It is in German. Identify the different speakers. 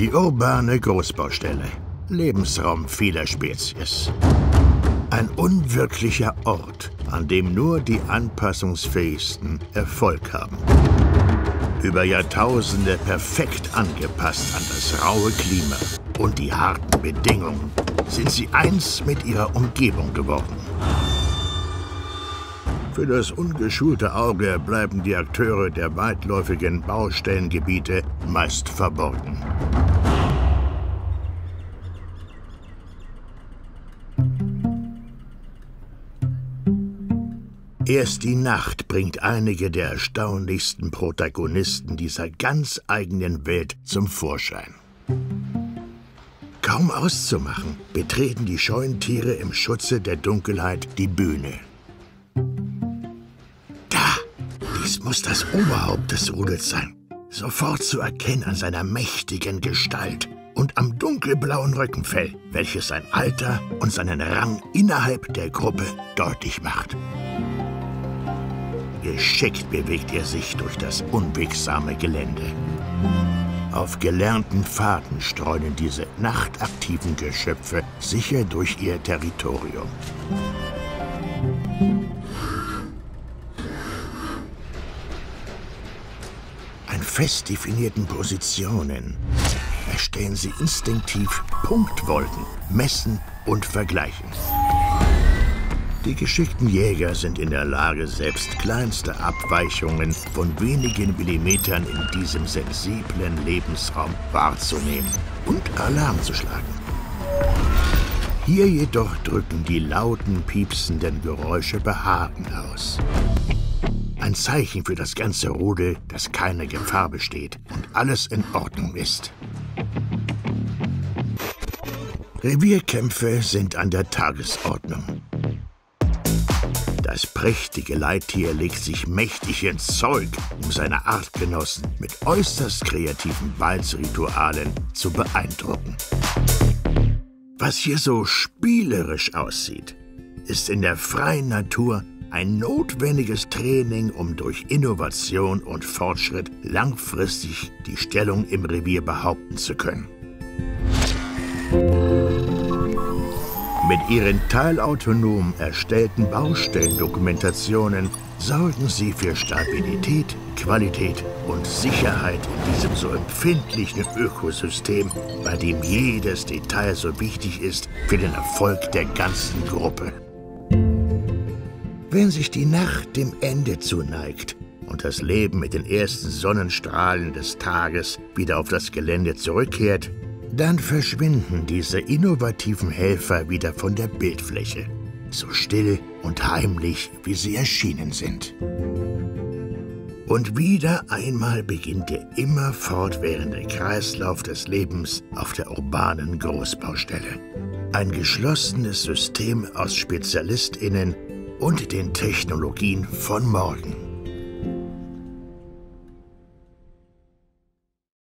Speaker 1: Die urbane Großbaustelle. Lebensraum vieler Spezies. Ein unwirklicher Ort, an dem nur die anpassungsfähigsten Erfolg haben. Über Jahrtausende perfekt angepasst an das raue Klima und die harten Bedingungen sind sie eins mit ihrer Umgebung geworden. Für das ungeschulte Auge bleiben die Akteure der weitläufigen Baustellengebiete meist verborgen. Erst die Nacht bringt einige der erstaunlichsten Protagonisten dieser ganz eigenen Welt zum Vorschein. Kaum auszumachen, betreten die scheuen Tiere im Schutze der Dunkelheit die Bühne. Da! Dies muss das Oberhaupt des Rudels sein. Sofort zu erkennen an seiner mächtigen Gestalt und am dunkelblauen Rückenfell, welches sein Alter und seinen Rang innerhalb der Gruppe deutlich macht. Geschickt bewegt er sich durch das unwegsame Gelände. Auf gelernten Pfaden streunen diese nachtaktiven Geschöpfe sicher durch ihr Territorium. An fest definierten Positionen erstellen sie instinktiv Punktwolken, messen und vergleichen. Die geschickten Jäger sind in der Lage, selbst kleinste Abweichungen von wenigen Millimetern in diesem sensiblen Lebensraum wahrzunehmen und Alarm zu schlagen. Hier jedoch drücken die lauten, piepsenden Geräusche Behagen aus. Ein Zeichen für das ganze Rudel, dass keine Gefahr besteht und alles in Ordnung ist. Revierkämpfe sind an der Tagesordnung. Das prächtige Leittier legt sich mächtig ins Zeug, um seine Artgenossen mit äußerst kreativen Balzritualen zu beeindrucken. Was hier so spielerisch aussieht, ist in der freien Natur ein notwendiges Training, um durch Innovation und Fortschritt langfristig die Stellung im Revier behaupten zu können. Mit ihren teilautonom erstellten Baustellendokumentationen sorgen sie für Stabilität, Qualität und Sicherheit in diesem so empfindlichen Ökosystem, bei dem jedes Detail so wichtig ist für den Erfolg der ganzen Gruppe. Wenn sich die Nacht dem Ende zuneigt und das Leben mit den ersten Sonnenstrahlen des Tages wieder auf das Gelände zurückkehrt, dann verschwinden diese innovativen Helfer wieder von der Bildfläche, so still und heimlich, wie sie erschienen sind. Und wieder einmal beginnt der immer fortwährende Kreislauf des Lebens auf der urbanen Großbaustelle. Ein geschlossenes System aus Spezialistinnen und den Technologien von morgen.